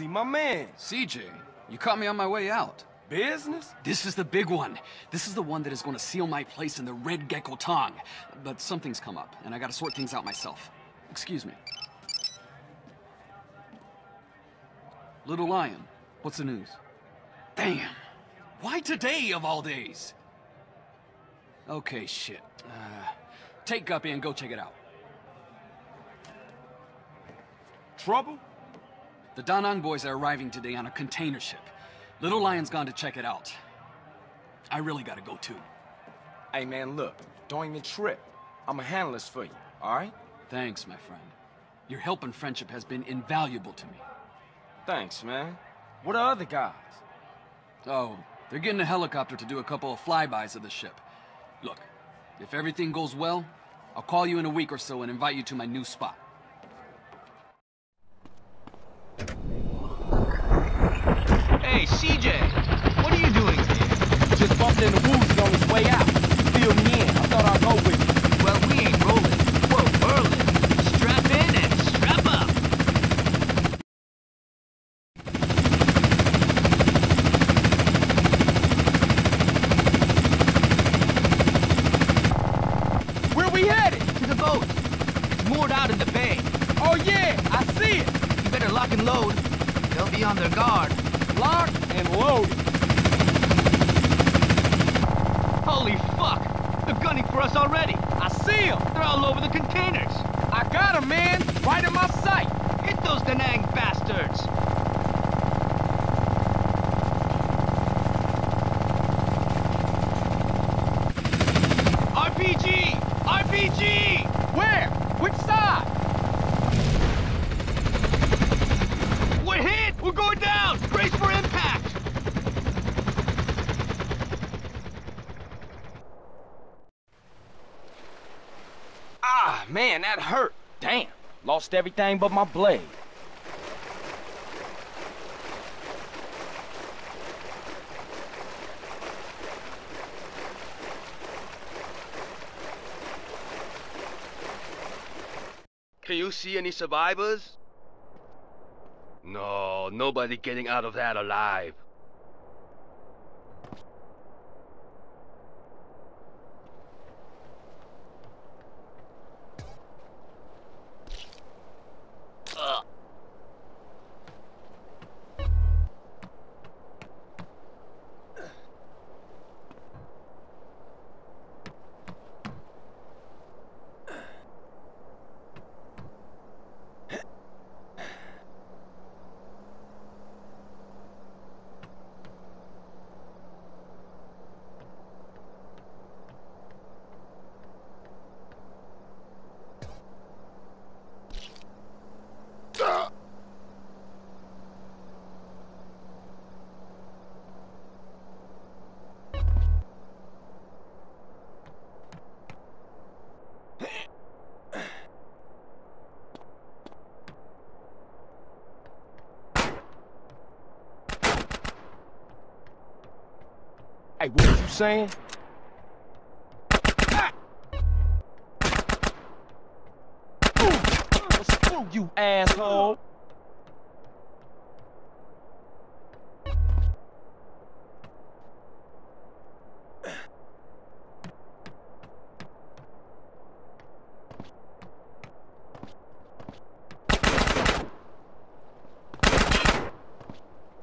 My man. CJ, you caught me on my way out. Business? This is the big one. This is the one that is going to seal my place in the Red Gecko Tong. But something's come up, and I gotta sort things out myself. Excuse me. Little Lion, what's the news? Damn. Why today, of all days? Okay, shit. Uh, take Guppy and go check it out. Trouble? The Da Nang boys are arriving today on a container ship. Little Lion's gone to check it out. I really gotta go too. Hey, man, look. Don't even trip. I'ma handle this for you, all right? Thanks, my friend. Your help and friendship has been invaluable to me. Thanks, man. What are the guys? Oh, they're getting a helicopter to do a couple of flybys of the ship. Look, if everything goes well, I'll call you in a week or so and invite you to my new spot. Hey, CJ, what are you doing here? Just bumped into Woozie on his way out. Fill me in. I thought I'd go with you. Well, we ain't rolling. Whoa, Berlin. Strap in and strap up. Where we headed? To the boat. It's moored out in the bay. Oh, yeah, I see it. You better lock and load. They'll be on their guard. Locked and loaded. Holy fuck! They're gunning for us already. I see them. They're all over the containers. I got him, man. Right in my sight. Hit those Da Nang bastards. RPG! RPG! Where? Which side? We're hit! We're going down! Brace for impact! Man, that hurt. Damn. Lost everything but my blade. Can you see any survivors? No, nobody getting out of that alive. Hey, what was you saying? Well, screw you, asshole.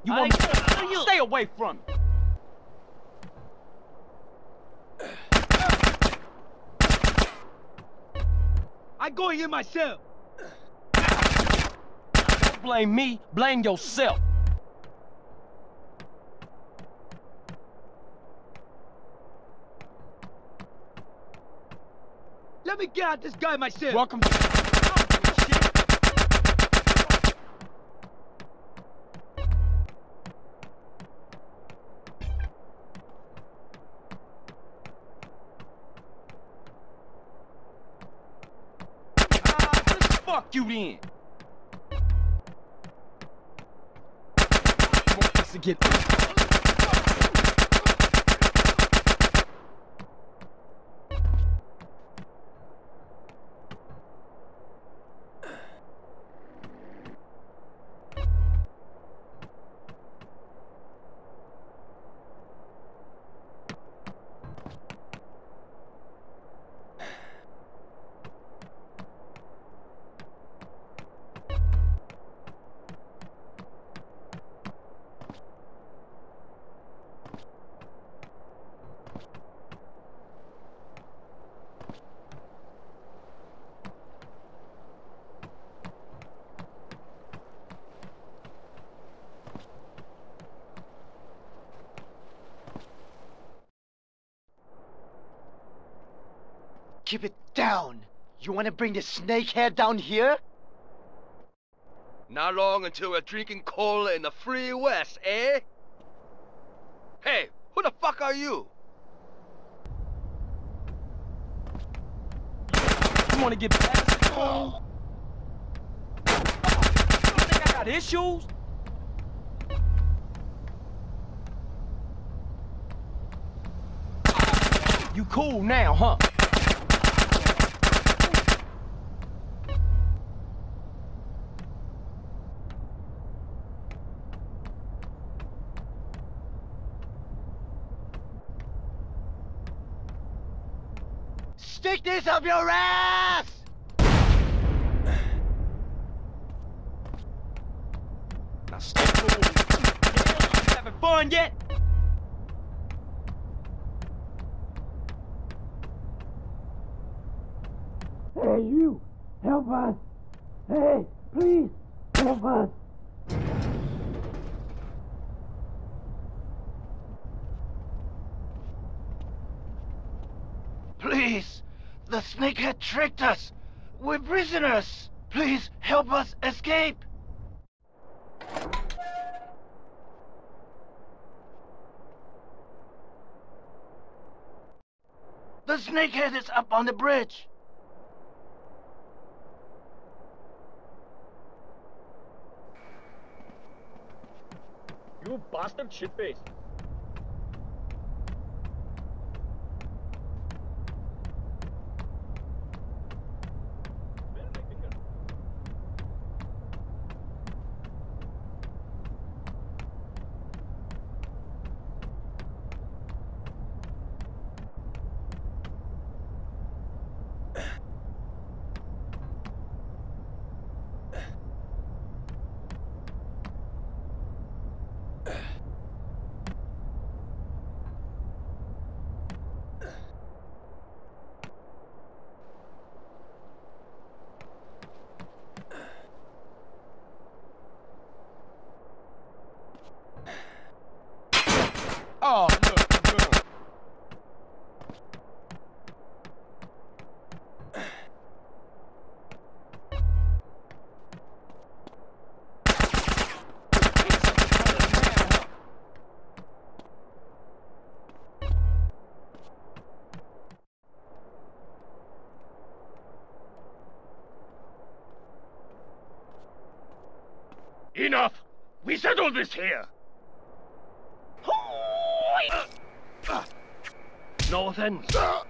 You want me? Stay away from me. Going in myself. Don't blame me, blame yourself. Let me get out this guy myself. Welcome to... you then. Keep it down. You want to bring the snakehead down here? Not long until we're drinking cola in the free west, eh? Hey, who the fuck are you? You wanna get past it, fool? You think I got issues? You cool now, huh? Stick this up your ass! Now stay cool. Having fun yet? Hey, you! Help us! Hey, please! Help us! Please! The snakehead tricked us! We're prisoners! Please help us escape! The snakehead is up on the bridge! You bastard shitface. Oh, look, look. Enough! We settled this here! No offense. Uh,